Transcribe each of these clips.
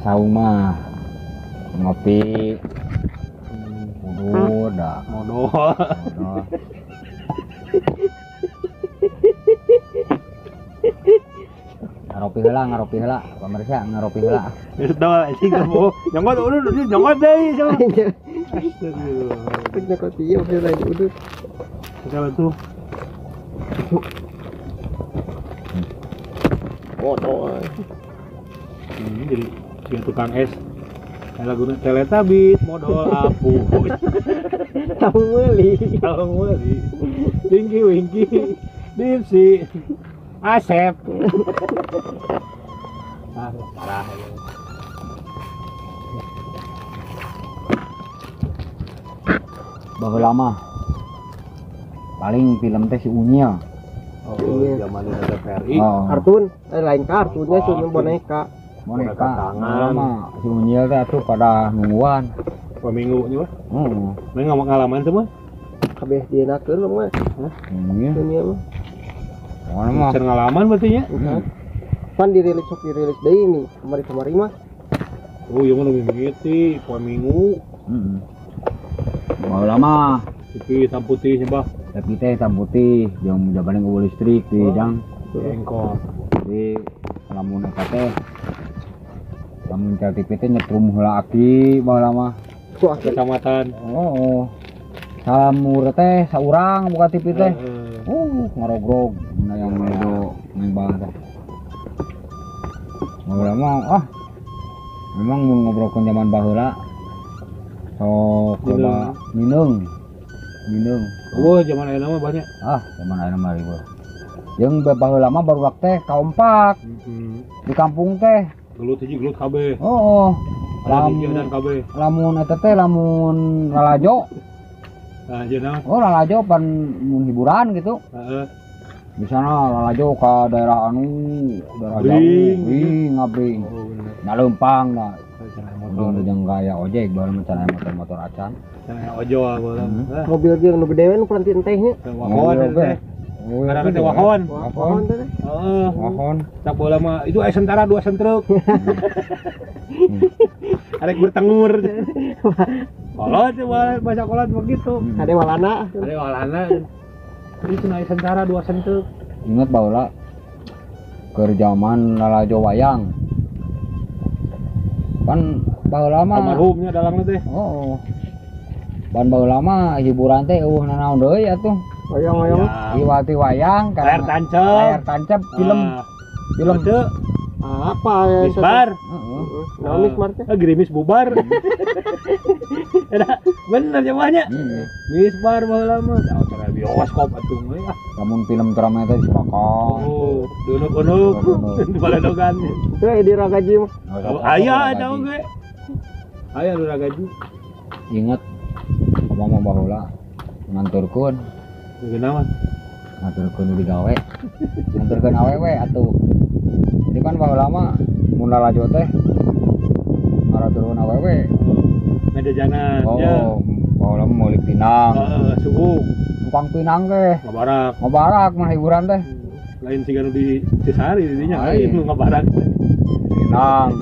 saung mah. Ngopi. Kudu dah. Modal. Udah. ngaropi heula ngaropi heula. Pemirsa ngaropi heula. Terus tahu anjing kamu nyongot udah udah nyongot deh sama Astagfirullah. Tek kopi ya udah lagi tuh. Hmm, jadi si tukang es lagu teletabis modal apu. Tahu meuli. kalau mulai Winky Winky. Dipsi. Asep. Ah parah. Ya. bahwa lama? Paling film teh si Unyil oh Iya. zaman ini ada PRI oh. Kartun, eh lain kartunnya Oh, boneka. Boneka tangan. lama si Unyil teh tuh pada nungguan. Dua minggu nya mah oh Main nggak ngalaman semua Kabeh dienakeun mah iya. Dunia mah. mana mah Bisa ngalaman berarti ya? Bukan. Pan dirilis sok dirilis deui ini. Kemari-kemari mah. oh iya mah lebih mengiti dua minggu. Heeh. bahwa lama tapi hitam putih bah tapi teh hitam putih. Yang jabanin ke listrik di jang. Engkol. Di lamun eta teh lamun TV teh nyetrum heula aki bahwa lama Wah, kecamatan. Oh samur teh saurang buka TV teh Heeh. uh ngarogrog nah yang itu main banget bahwa lama ah. Memang mau ngobrolkan zaman baheula sok coba minung. Minung. Oh zaman ayeuna mah banyak. Ah zaman ayeuna mah ribut yang baheula lama baru teh kaompak. Heeh. di kampung teh gelut hiji gelut kabeh oh lamun dan kabeh lamun eta teh lamun lalajo. Nah jeung naon oh lalajo pan mun hiburan gitu. Heeh. Di sana lalajo ke daerah anu daerah jauh Bring. bring ngabring oh bener. Nyaleumpang nah Cenah motor motor. jeung gaya ojek baru mencana motor-motor acan. Cenah ojo bola Hmm. ah mobil ge nu gede we nu pelantin tehnya. Mobil teh Oh, itu teh wahon Wah, Wahon. heeh wahon tak bola mah itu aya sentara dua sentruk Arek bertengur. Kolot coba bahasa kolot begitu. Hmm. Ade walana. Ada walana. Ini cuma sentara dua sentuk. ingat baula ke zaman lalajo wayang kan baula mah Almarhumnya dalangna teh. oh ban baula mah hiburan teh eueuh nanaon deui atuh Oyong-oyong. Ya, iwati wayang Layar tancap. layar tancap film Ah, film Ode, Apa ya? misbar. Heeh. Nah, misbar teh. Ah, gerimis bubar. Bener jawabnya. Hmm. Misbar baheula mah. Tahu cara bioskop atuh mah ya. lamun film drama teh Surakan Oh, dunuk-dunuk di baladogan. Itu ya di Ragaji mah. Oh, aya ada oge. Aya lu ragaju. ingat apa mau baheula nganturkeun Kenapa? nganturkeun di gawe nganturkeun awewe atuh jadi kan baheula mah mun lalajo teh ngaraturkeun awewe Oh, meja jangan. Ya. oh baheula mah meulik pinang Heeh, suhu. tukang pinang teh Ngabarak. ngabarak mah hiburan teh Lain sih di Cisari dinya Lain. nu ngabarak. pinang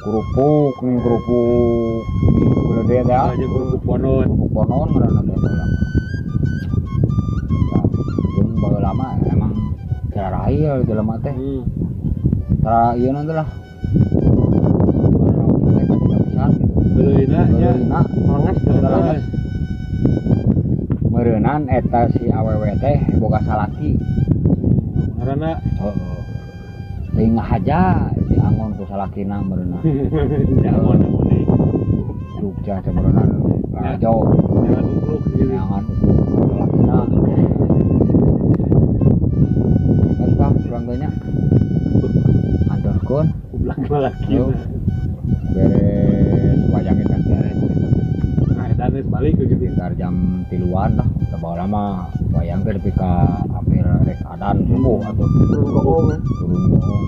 kerupuk nih kerupuk dia teh ah. Kerupuk ponon. kerupuk ponon ngaranna teh tidak pisan gitu Deuleuna nya. Baheulina Melengas Terus. meureunnan eta si awewe teh boga salaki Karena heeh teuing ngahaja di angon ku salakina. Jogja cemeureunnan lajo Jangan gitu. jangan lagi. Beres wayangnya kan beres. Nah, geus balik ke gitu. sekitar jam tiluan lah sebawa lama wayang nepi ka hampir rek adan subuh atau Turun bohong. ya. turun bohong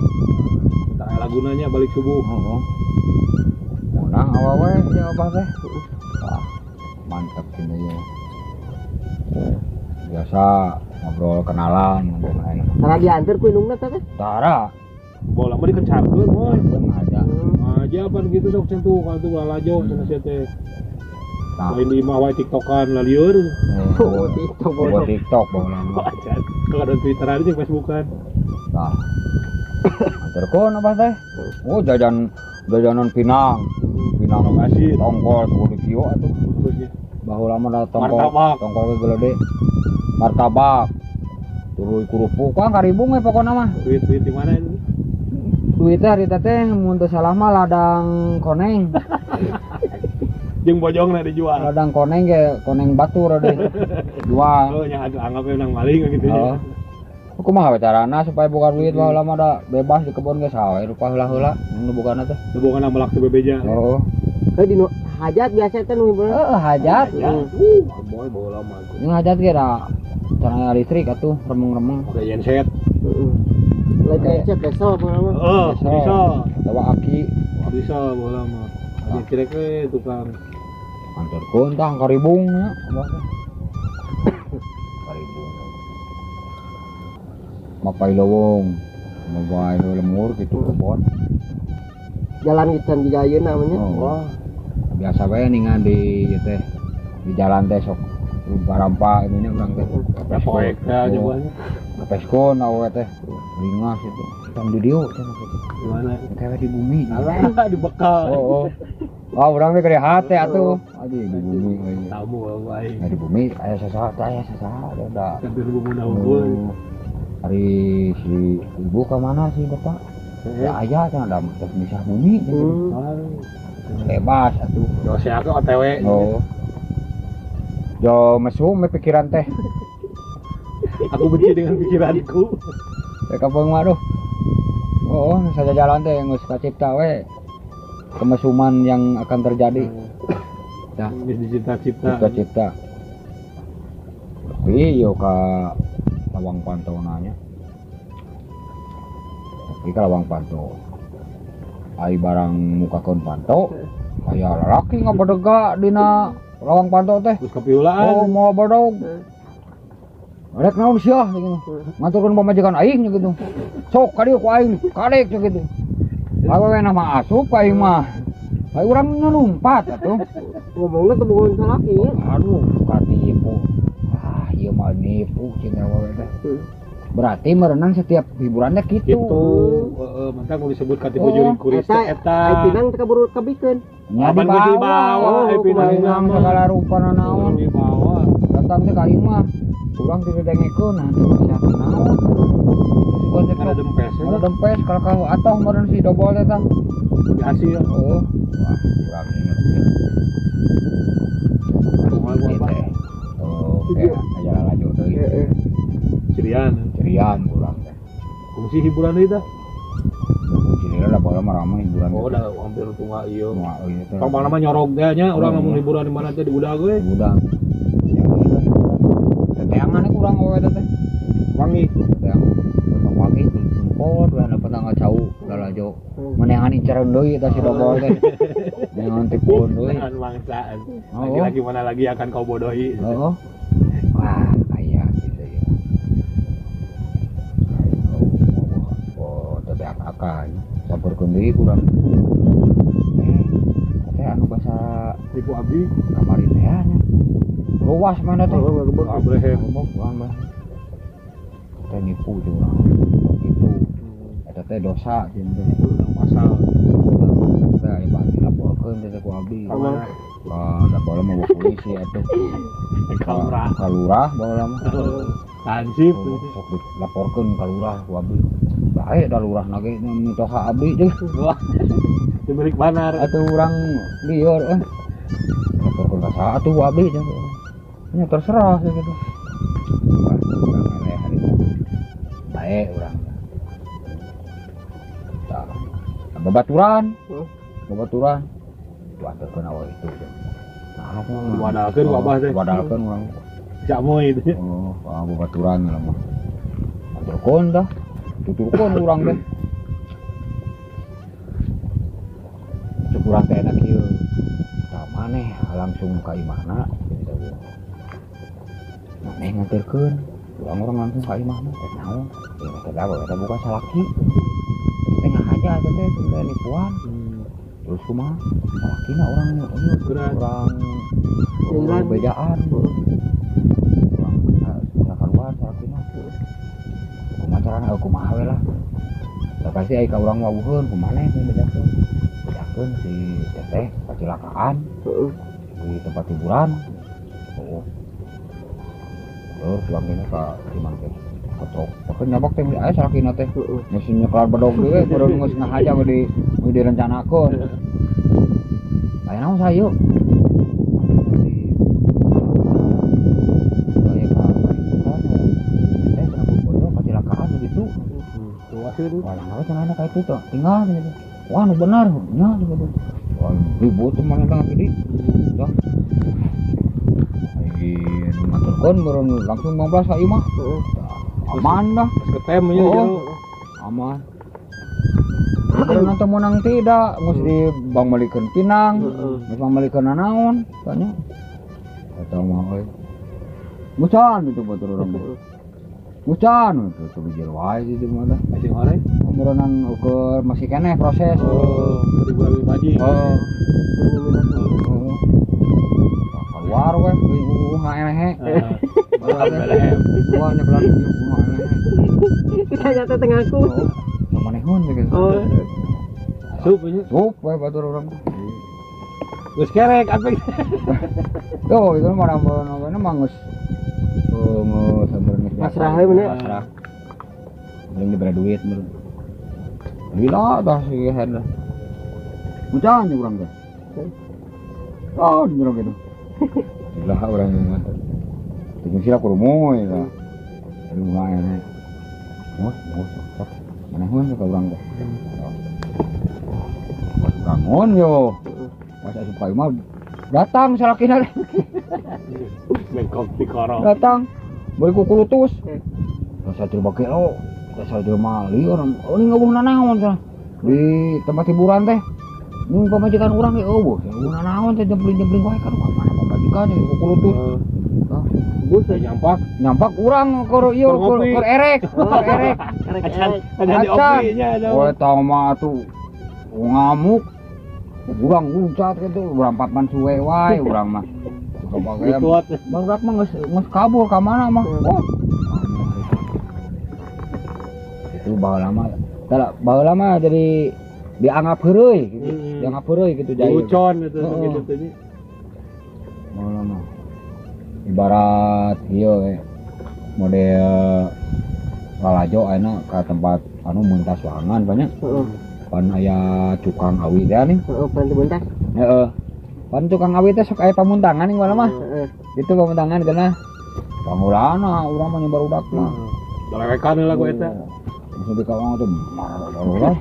Tak lagunanya balik subuh. oh Munah awawe ya apa teh wah mantap ini ya biasa ngobrol kenalan ngobrol main Karena diantar ku indungna teh. teh. Tara bola mah dikencarkeun moy Pun aja. aja apa gitu sok cenah kalau tuh lalajo cenah sia teh Nah, lain di imah wae tiktokan lah lieur Oh, TikTok bodoh. TikTok bawa lama. aja kalau ada twitteran jeung facebookan Nah. Antarkeun apa teh? Oh, jajan jajanan Pinang. Pinang Makasih. tongkol 10 kilo atuh. Bahu lama da tongkol. Martabak. Tongkol ge gede. Martabak. Turuy kerupuk kan karibung we pokona mah. tweet tweet di mana itu Duitnya hari teh mun teu salah mah ladang koneng. jeung bojongna dijual Ladang koneng ge koneng batur deh. Jual. oh nya anggapnya menang maling gitu Oh. ya Kumaha we carana supaya buka duit bahu lama da bebas di kebun ge sawe rupa heula-heula. Nu bukana teh. hubungan sama laktu bebeja Oh. Eh di nu- hajat biasa teh nu hiburan. Eh, hajat. ya uh boy bawa lama Ini hajat ge da caranya listrik atuh remeng-remeng. pakai genset Heeh. Lain lecet besok apa nama? oh Bisa. Atawa aki bisa bawa lama aja kira ke tukang antarkeun tah karibung teh. Karibung. Mapai lowong. Mapai lemur gitu kebon. Jalan kita di Gayeun namanya. Oh. Wah. biasa bae ningan di ieu teh di jalan teh sok barampa ini urang teh poek ya nyobanya peskon awe teh lingas itu tam di gitu gimana? Kayak di bumi. Alah dibekal oh oh. Oh urang teh gede hate atuh adi di bumi tamu baik Nah, di bumi aya sasaha aya sasaha da kan dulu bunda unggul hari si ibu ke mana sih bapak? Ya aya cenah ada teh misah bumi. Hmm. bebas atuh yo saya ke otw Oh. Jo mesum me pikiran teh. Aku benci dengan pikiranku Teh kampung mah aduh. Oh, saja jalan teh geus kacipta we. Kemesuman yang akan terjadi. Ya, Geus dicipta-cipta cipta cipta. Tapi yo ka lawang pantau nanya. Tapi ka lawang pantau. Ai barang muka kon pantau. Aya lalaki ngabadega dina lawang pantau teh. terus Oh, kepiulaan mau badog. Rek naon sia gitu. Ngaturkeun pamajikan aing gitu. Sok ka dieu ku aing, kadek gitu. Awewe nama asup ka aing mah. Ai urang numpat atuh. Ngomongnya tuh bukan salaki. Aduh, katipu. Ah, ieu mah nipu teh. Berarti merenang setiap hiburannya gitu. gitu heeh mau disebut katipu Oh, juring kuris teh Eta, ai pinang teh kaburu kabikeun. Nya di bawah, ai pinang segala rupa naon. di bawah Datang teh ka aing mah. Urang teh dengekeun nah teu bisa cek ada dempes Ada dempes kalau kau atoh meren si dobol teh tah. hasil Oh, wah, kurang inget ya. Kayak aja lanjut deui. Heeh. cirian Cerian kurang teh. fungsi hiburan itu Sini lah bola mah ramai hiburan. oh udah hampir tua iya oh, iya. Kalau nyorok dia nya, orang Hmm. namun hiburan di mana teh di udah gue. Udah. Inceran deui eta si dobol teh. Neon tipuun deui. Dengan bangsaan. Oh. Lagi-lagi mana lagi akan kau bodohi. Oh. Wah, kayak gitu ya. Oh, tapi akan sabarkeun deui kurang. Eh, teh anu basa Tipu abi. kamari teh. Luas mana teh? Oh. Teh nipu tuh. Gitu. Eta teh dosa teh. Pasal. Teh ku abdi. Bola mau polisi atuh. Kalurah. Kalurah bola mah. Hansip. Oh, sok dilaporkeun ka lurah ku abdi. Bae da lurah nage mitoha abdi. Wah. Di milik banar. Eh. Laporkeun ka saha atuh ku abdi. Nya terserah ya gitu. Wah, hari itu. Bae urang. Tah. Hmm. Babaturan. Tuanteun awal itu. Nah, Wadalkeun ku abah teh. Wadalkeun urang. Jamoy itu. Oh, ah, babaturan lah mah. Tuturkon dah. Tuturkon urang teh. Cek urang teh enak ieu. Tah maneh langsung ka imahna. Maneh nganterkeun. Urang orang langsung ka imahna. Eh naon? Ya teh eta bukan salaki. aja itu teh sudah nipuan Terus orang ieu Berat. orang Hilang. oh, bedaan orang bisa keluar salakina kumaha carana eh, kumaha we lah. Da pasti ai ka urang wawuheun kumaha nih bedakeun bedakeun si teteh kecelakaan di tempat hiburan. Oh. Terus wanginya ka cuman nyabak teh aya salakina teh Heeh. mesinnya kelar bedog dewe kudu geus ngahaja di we direncanakeun aya naon ya. Eh, wasit Wah, kenapa cenah kayak itu tuh? Tinggal gitu. Wah, nu benar, nya gitu. Wah, ribut teman tengah gede. Dah. Lagi ngaturkeun meureun langsung 15 ka ieu mah. Heeh. Aman pas ketem nya Oh. aman kalau nanti menang tidak mesti bang malikeun pinang bang malikeun nanaon tanya atau mau euy Bucan itu batur orang teh. Bucan itu tuh bijil wae di mana. Masih ngoreng. Umuronan ukur masih kene proses. Oh, dari bulan baji. Oh. Oh. Keluar weh, uh hehe. Ah. Gua nyebelah. Kita nyata tengahku. Oh. Gitu. Oh. Sup we batur orang. Geus kerek apa Tuh, itu mah namanya mangus. Oh. Pasrah bener. Pasrah. Belum diberi duit. Gila dah si Hen. Bucan ya orang teh. Oh, nyerong gitu. Gila orang yang mata. Tinggal sila nggak enak. Mus, mus, sok. Mana. Bangun yo. Masa supaya mah datang salakina Bengkok di korong. datang beli kukulutus Hmm. rasa terima kilo rasa liur oh ini ngabuh nanaon sana di tempat hiburan teh ini pemajikan orang ya oh nanaon teh jempling jempling wae kan mana pemajikan ya kukulutus Bus Saya nyampak. nyampak orang kor iya Kor kor ngopi. kor erek kor erek Acan, acan di opinya ada. Tau mah tuh ngamuk urang ngucat gitu urang patman suwe wae urang mah Dikuat. barudak mah geus geus kabur ka mana mah. Oh. Itu baheula mah. Tara baheula mah jadi dianggap heureuy gitu. Dianggap heureuy gitu jadi. Diucon itu Heeh. gitu tuh. Ji. Ibarat we model lalajo ayeuna ka tempat anu muntas wangan banyak Heeh. pan aya tukang awi teh nih. Heeh, pantu bentas. Heeh. Pan tukang awi teh sok aya pamuntangan nih mana mah. Heeh. Itu pamuntangan kana. Pangulana urang mah nyebar udak mah. Balewekan lah gue eta. Masih di kawang tuh marah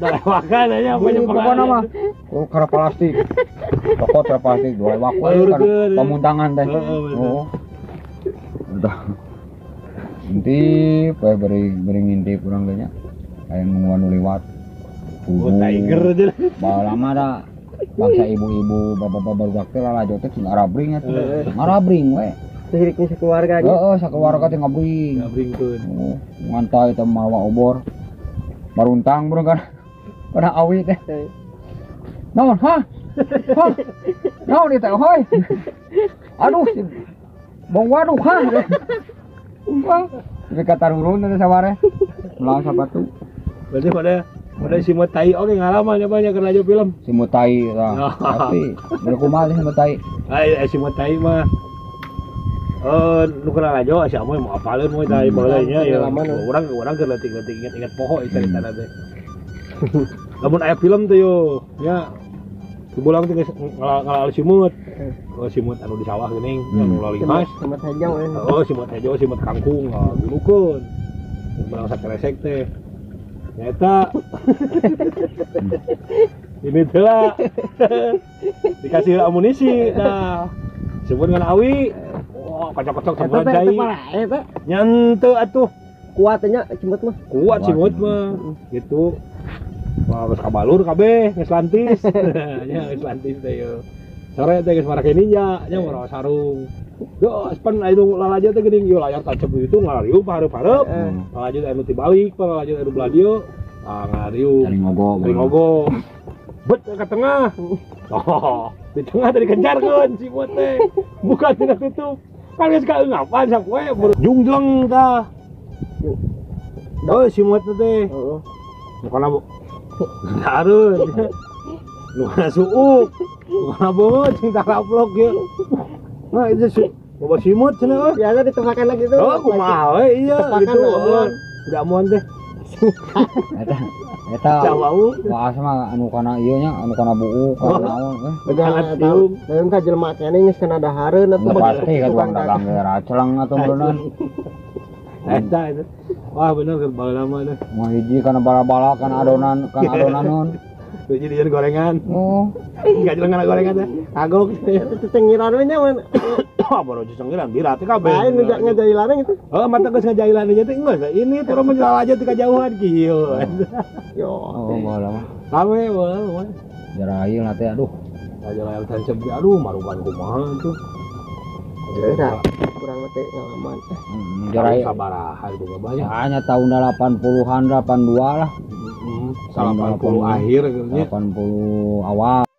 Balewakan aja apa Ini pokoknya mah oh, kara plastik. Toko kara plastik dua waktu kan ke, pamuntangan teh. Oh. Udah. Inti pae beri beri ngintip urang teh nya. Kayak nungguan liwat. Oh, tiger aja. Bawa lama dah bangsa ibu-ibu bapak-bapak baru waktu lah lajo teh tinggal arabring atuh. Heeh. Ngarabring we. Sehiriknya sekeluarga aja. Heeh, sakeluarga teh ngabring. Gabringkeun. Oh, ngantai teh mawa obor. Maruntang burung kan. Pada awi teh. Naon, ha? Ha? Naon itu, hoy? Aduh, si- bong waduh, ha? Wah, Tapi kata rurun teh saware. Melang sapatu. Berarti pada pada si Mutai oke ngalaman banyak kerja aja film. Si mutai lah. Tapi berkumaha si mutai. Ay, ay si Mutai mah Eh, nu kenal aja si Amoy mau apalin mau dari balainya ya. Orang orang keur leutik-leutik ingat-ingat poho ya cerita teh. Lamun aya film tuh yo, ya Kubulang tuh ngalal simut. Oh simut anu di sawah geuning, Hmm. anu laling mas. Sama saja we. Oh simut hejo, simut kangkung, ah gilukeun. Kubulang sakresek teh. Nyata. Ini teh lah. Dikasih amunisi, nah. Sebut dengan awi. Wah, kocok-kocok teh jai. Nyante atuh. kuatnya cimut mah. Kuat si mut mah. Gitu. Wah, geus kabalur kabeh, geus lantis. Nya geus lantis teh yo. Sore teh geus marake ninja, nya mau sarung. Do, span anu lalajo teh geuning ieu layar tancap itu ngalariu pareup-pareup. Eh. Lalajo anu tibalik, lalajo anu beladio. Ah ngalariu. Dari ngogo. Dari ngogo. Bet ke tengah. Oh, di tengah tadi kencarkeun si mut teh. Bukan tina tutup. Kan geus kaeungapan sapoe jungjleng tah. Oh, si mut teh. Heeh. Bukan. Harus. Bukan suuk. Bukan banget cinta kaplok ya. Nah, itu si Bawa simut cenah. euy. Biasa ditepakan lagi tuh. Oh, kumaha we iya gitu. Udah amuan teh. Eta eta Jawau. Wah, sama anu kana ieu nya, anu kana buuk, Oh. kana naon eh. Udah Alat tahu. tiung. Dalam ka jelema kene geus kana dahareun atuh. Pasti kan tukang dagang ge racelang atuh. Eta itu. Wah bener kan bae lama deh. Mau hiji kana bala-bala kana adonan kana adonanon. Tuh jadi jadi gorengan. Oh, Enggak jelas ngana gorengan teh. Kagok. Cengiran we nya man. Wah baru cenggiran bira teh kabeh. Lain udah ngajari larang itu. Oh, mata geus ngajailan aja teh enggak ini turun menjual aja teh kajauhan kieu. Yo. oh bala mah. Rame wah. Jarail na teh aduh. Aja layar tancap aduh maruban kumaha tuh. Udah. Kurang mate ngalaman. Hmm, Jarail. sabaraha itu mah banyak. Hanya tahun 80-an 82 lah. Hmm, 80 akhir gitu nya. 80 awal.